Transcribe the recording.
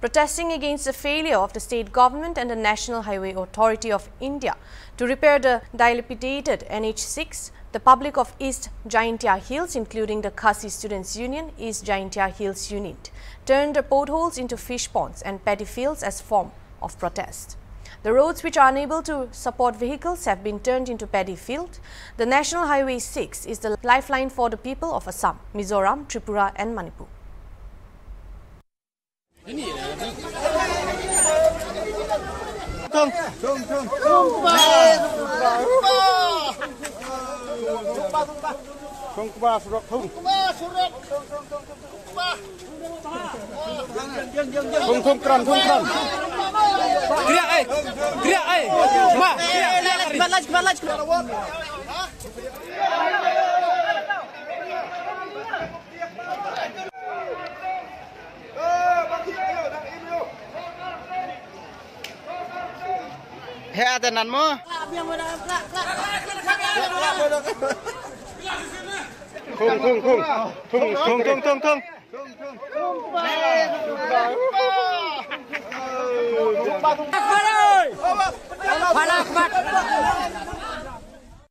protesting against the failure of the state government and the National Highway Authority of India to repair the dilapidated NH6. The public of East Jaintia Hills, including the Khasi Students Union, East Jaintia Hills Unit, turned the potholes into fish ponds and paddy fields as form of protest. The roads which are unable to support vehicles have been turned into paddy field. The National Highway 6 is the lifeline for the people of Assam, Mizoram, Tripura and Manipur. Tung, tung, tung. Sungkuba. Sungkuba. Sungkuba surak tung. Sungkuba surak. Tung, tung, tung, tung. Sungkuba. Tung, tung, kram, tung, kram. Gerak, eh. Gerak, eh. Ma, gerak, gerak. Kembali, kembali, kembali. Hea à, tenan mo? Kung kung kung. Kung kung kung kung kung. Kung kung.